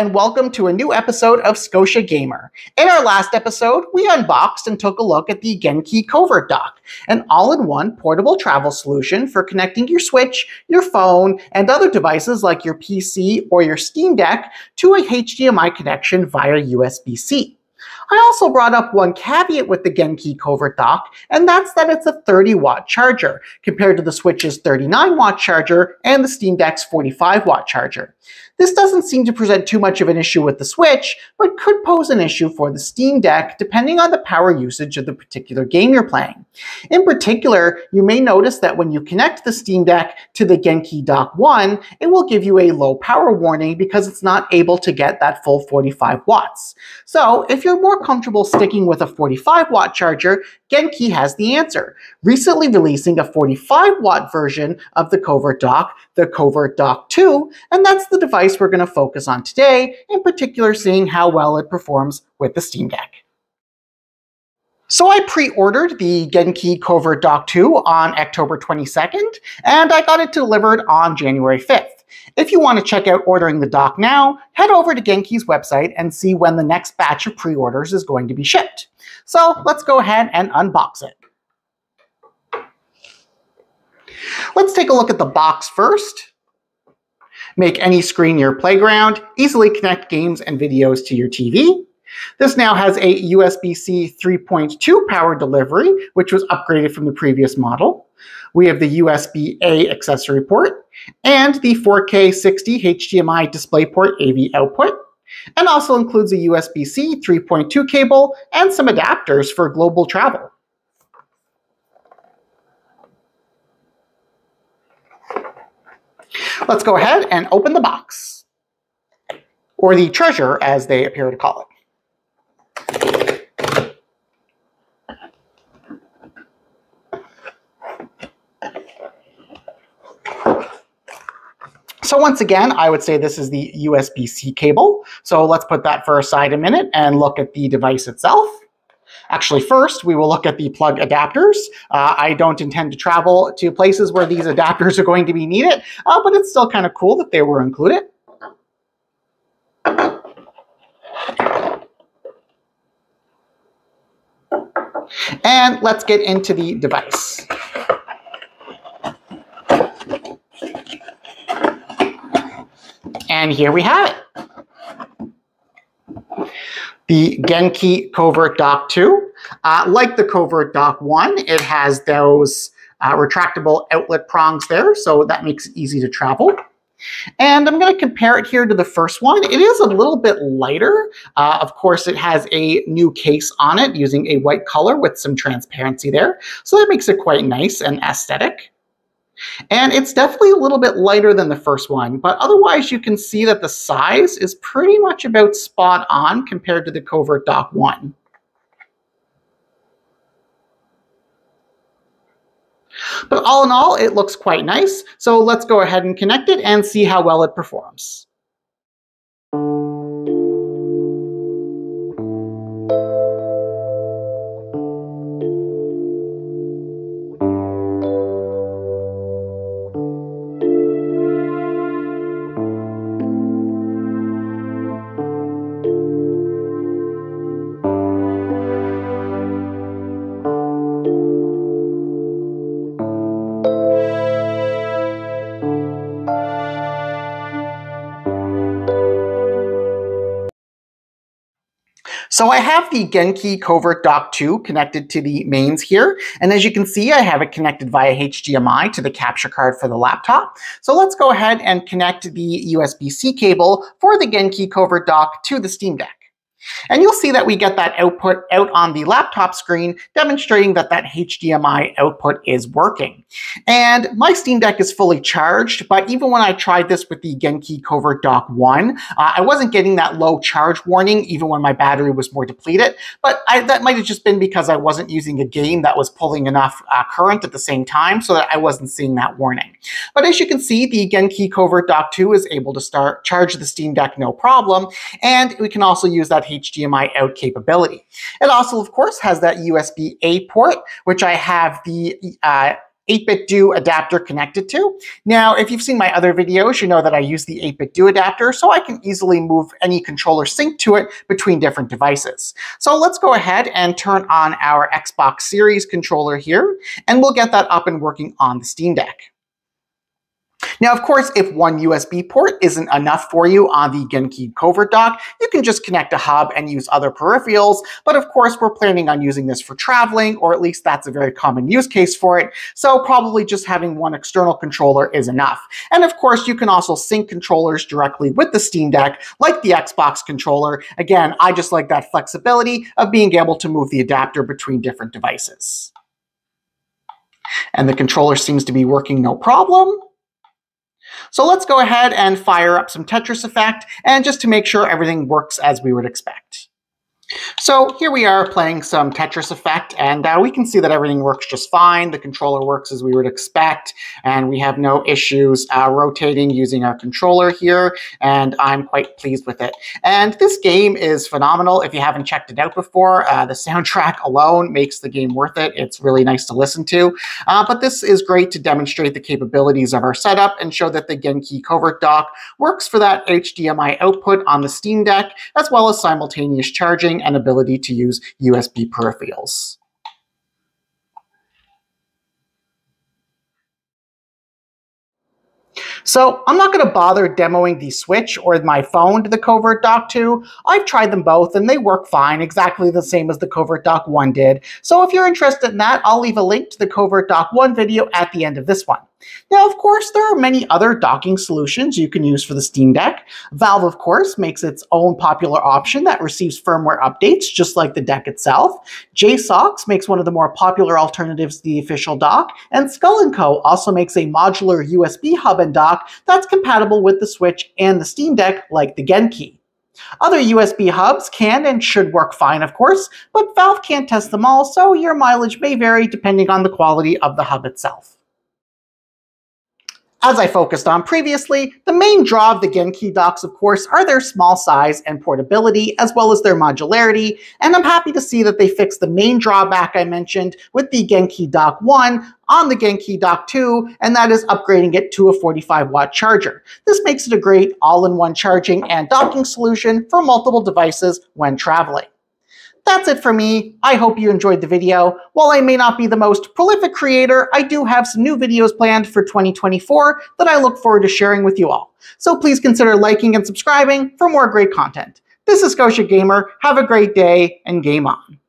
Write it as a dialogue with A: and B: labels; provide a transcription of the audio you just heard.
A: and welcome to a new episode of Scotia Gamer. In our last episode, we unboxed and took a look at the Genki Covert Dock, an all-in-one portable travel solution for connecting your Switch, your phone, and other devices like your PC or your Steam Deck to a HDMI connection via USB-C. I also brought up one caveat with the Genki Covert Dock, and that's that it's a 30 watt charger, compared to the Switch's 39 watt charger and the Steam Deck's 45 watt charger. This doesn't seem to present too much of an issue with the Switch, but could pose an issue for the Steam Deck depending on the power usage of the particular game you're playing. In particular, you may notice that when you connect the Steam Deck to the Genki Dock 1, it will give you a low power warning because it's not able to get that full 45 watts. So if you're more comfortable sticking with a 45 watt charger, Genki has the answer, recently releasing a 45 watt version of the Covert Dock, the Covert Dock 2, and that's the device we're going to focus on today, in particular seeing how well it performs with the Steam Deck. So I pre-ordered the Genki Covert Dock 2 on October 22nd, and I got it delivered on January 5th. If you want to check out ordering the dock now, head over to Genki's website and see when the next batch of pre-orders is going to be shipped. So let's go ahead and unbox it. Let's take a look at the box first. Make any screen your playground, easily connect games and videos to your TV. This now has a USB-C 3.2 power delivery, which was upgraded from the previous model. We have the USB-A accessory port and the 4K 60 HDMI DisplayPort AV output and also includes a USB-C 3.2 cable and some adapters for global travel. Let's go ahead and open the box, or the treasure as they appear to call it. So once again, I would say this is the USB-C cable. So let's put that for aside a minute and look at the device itself. Actually, first, we will look at the plug adapters. Uh, I don't intend to travel to places where these adapters are going to be needed, uh, but it's still kind of cool that they were included. And let's get into the device. And here we have it. The Genki Covert Dock 2. Uh, like the Covert Dock 1, it has those uh, retractable outlet prongs there, so that makes it easy to travel. And I'm going to compare it here to the first one. It is a little bit lighter. Uh, of course, it has a new case on it using a white color with some transparency there. So that makes it quite nice and aesthetic. And it's definitely a little bit lighter than the first one, but otherwise you can see that the size is pretty much about spot on compared to the Covert Dock 1. But all in all, it looks quite nice, so let's go ahead and connect it and see how well it performs. So I have the Genki Covert Dock 2 connected to the mains here. And as you can see, I have it connected via HDMI to the capture card for the laptop. So let's go ahead and connect the USB-C cable for the Genki Covert Dock to the Steam Deck. And you'll see that we get that output out on the laptop screen, demonstrating that that HDMI output is working. And my Steam Deck is fully charged, but even when I tried this with the Genki Covert Dock 1, uh, I wasn't getting that low charge warning, even when my battery was more depleted. But I, that might have just been because I wasn't using a game that was pulling enough uh, current at the same time so that I wasn't seeing that warning. But as you can see, the Genki Covert Dock 2 is able to start charge the Steam Deck no problem, and we can also use that HDMI out capability. It also, of course, has that USB-A port, which I have the uh, 8BitDo adapter connected to. Now, if you've seen my other videos, you know that I use the 8BitDo adapter, so I can easily move any controller sync to it between different devices. So let's go ahead and turn on our Xbox Series controller here, and we'll get that up and working on the Steam Deck. Now, of course, if one USB port isn't enough for you on the Genki Covert dock, you can just connect a hub and use other peripherals. But of course, we're planning on using this for traveling, or at least that's a very common use case for it. So probably just having one external controller is enough. And of course, you can also sync controllers directly with the Steam Deck, like the Xbox controller. Again, I just like that flexibility of being able to move the adapter between different devices. And the controller seems to be working no problem. So let's go ahead and fire up some Tetris Effect, and just to make sure everything works as we would expect. So here we are playing some Tetris Effect, and uh, we can see that everything works just fine. The controller works as we would expect, and we have no issues uh, rotating using our controller here, and I'm quite pleased with it. And this game is phenomenal. If you haven't checked it out before, uh, the soundtrack alone makes the game worth it. It's really nice to listen to. Uh, but this is great to demonstrate the capabilities of our setup and show that the Genki Covert Dock works for that HDMI output on the Steam Deck, as well as simultaneous charging and ability to use USB peripherals. So I'm not going to bother demoing the Switch or my phone to the Covert Dock 2. I've tried them both and they work fine, exactly the same as the Covert Dock 1 did. So if you're interested in that, I'll leave a link to the Covert Dock 1 video at the end of this one. Now, of course, there are many other docking solutions you can use for the Steam Deck. Valve, of course, makes its own popular option that receives firmware updates, just like the deck itself. JSAUX makes one of the more popular alternatives to the official dock, and Skull & Co. also makes a modular USB hub and dock that's compatible with the Switch and the Steam Deck, like the Genki. Other USB hubs can and should work fine, of course, but Valve can't test them all, so your mileage may vary depending on the quality of the hub itself. As I focused on previously, the main draw of the Genki docks, of course, are their small size and portability, as well as their modularity, and I'm happy to see that they fixed the main drawback I mentioned with the Genki Dock 1 on the Genki Dock 2, and that is upgrading it to a 45 watt charger. This makes it a great all-in-one charging and docking solution for multiple devices when traveling. That's it for me. I hope you enjoyed the video. While I may not be the most prolific creator, I do have some new videos planned for 2024 that I look forward to sharing with you all. So please consider liking and subscribing for more great content. This is Scotia Gamer. Have a great day and game on.